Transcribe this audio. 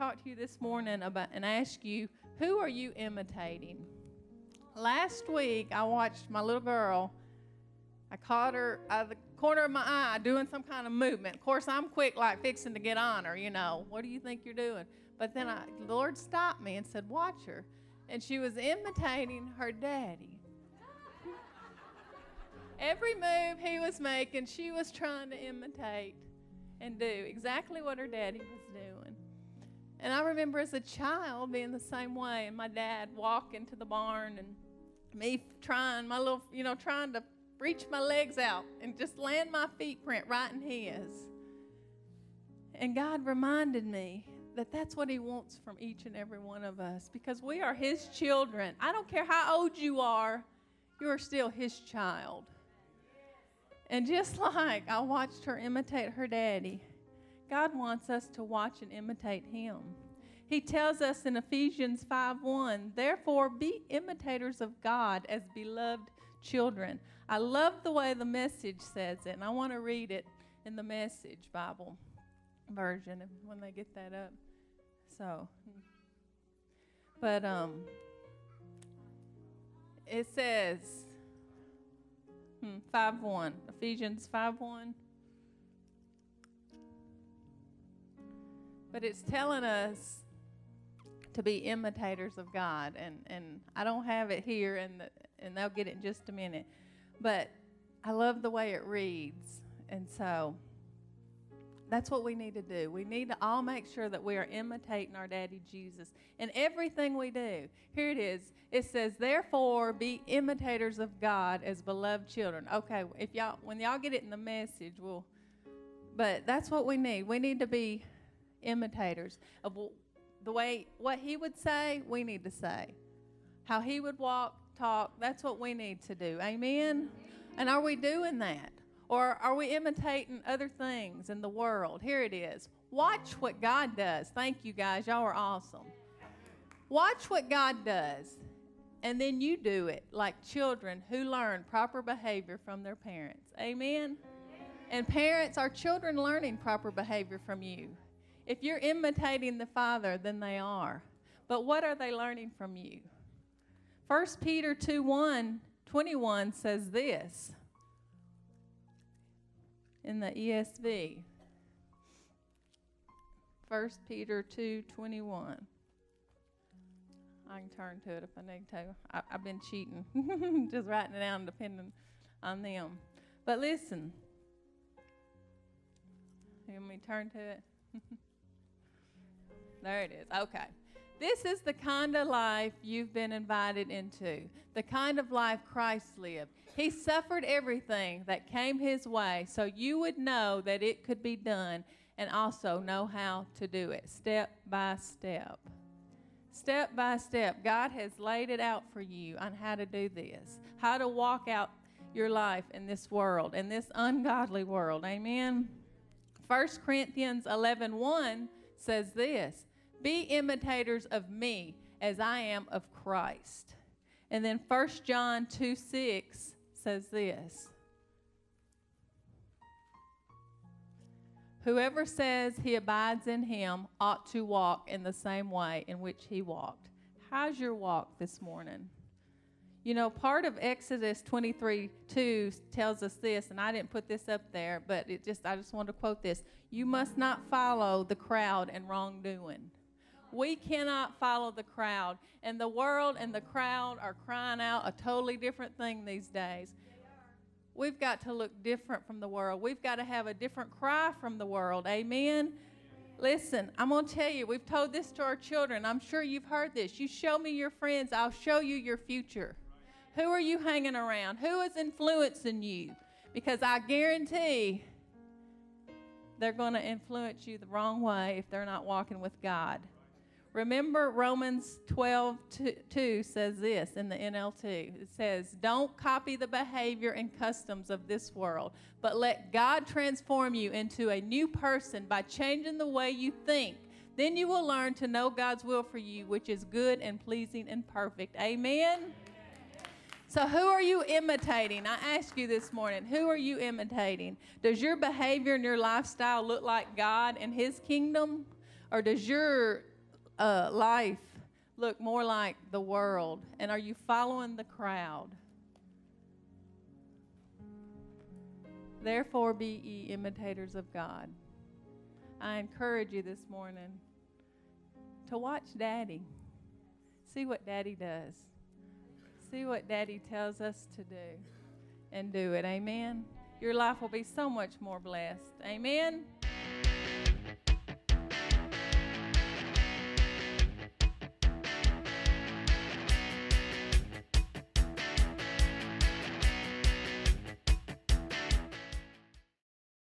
talk to you this morning about and ask you, who are you imitating? Last week, I watched my little girl. I caught her out of the corner of my eye doing some kind of movement. Of course, I'm quick, like fixing to get on her, you know. What do you think you're doing? But then I, the Lord stopped me and said, Watch her. And she was imitating her daddy. Every move he was making, she was trying to imitate and do exactly what her daddy was doing. And I remember as a child being the same way, and my dad walking to the barn, and me trying my little, you know, trying to reach my legs out and just land my feet print right in his. And God reminded me that that's what He wants from each and every one of us because we are His children. I don't care how old you are, you are still His child. And just like I watched her imitate her daddy, God wants us to watch and imitate him. He tells us in Ephesians 5:1, "Therefore be imitators of God as beloved children." I love the way the message says it, and I want to read it in the message Bible version when they get that up. So, but um it says Hmm, 5 1. Ephesians 5 But it's telling us to be imitators of God. And, and I don't have it here, and, the, and they'll get it in just a minute. But I love the way it reads. And so that's what we need to do. We need to all make sure that we are imitating our daddy Jesus in everything we do. Here it is. It says, "Therefore, be imitators of God as beloved children." Okay, if y'all when y'all get it in the message, we'll. But that's what we need. We need to be imitators of the way what He would say. We need to say how He would walk, talk. That's what we need to do. Amen. And are we doing that? Or are we imitating other things in the world? Here it is. Watch what God does. Thank you guys. Y'all are awesome. Watch what God does. And then you do it like children who learn proper behavior from their parents. Amen? And parents, are children learning proper behavior from you? If you're imitating the Father, then they are. But what are they learning from you? 1 Peter 2 1 21 says this in the ESV. 1 Peter 2 21. I can turn to it if I need to. I, have been cheating, just writing it down, depending on them. But listen, let me turn to it. there it is. Okay. This is the kind of life you've been invited into, the kind of life Christ lived. He suffered everything that came his way so you would know that it could be done and also know how to do it step by step. Step by step, God has laid it out for you on how to do this, how to walk out your life in this world, in this ungodly world. Amen. 1 Corinthians 11 1 says this be imitators of me as I am of Christ. And then 1 John 2 6 says this Whoever says he abides in him ought to walk in the same way in which he walked. How's your walk this morning? You know, part of Exodus 23 2 tells us this, and I didn't put this up there, but it just I just want to quote this. You must not follow the crowd in wrongdoing. We cannot follow the crowd. And the world and the crowd are crying out a totally different thing these days. We've got to look different from the world. We've got to have a different cry from the world. Amen. Listen, I'm going to tell you, we've told this to our children. I'm sure you've heard this. You show me your friends, I'll show you your future. Who are you hanging around? Who is influencing you? Because I guarantee they're going to influence you the wrong way if they're not walking with God. Remember, Romans 12 2 says this in the NLT. It says, Don't copy the behavior and customs of this world, but let God transform you into a new person by changing the way you think. Then you will learn to know God's will for you, which is good and pleasing and perfect. Amen. So, who are you imitating? I ask you this morning, who are you imitating? Does your behavior and your lifestyle look like God and His kingdom? Or does your uh, life look more like the world? And are you following the crowd? Therefore, be ye imitators of God. I encourage you this morning to watch Daddy. See what Daddy does. See what Daddy tells us to do and do it. Amen. Your life will be so much more blessed. Amen.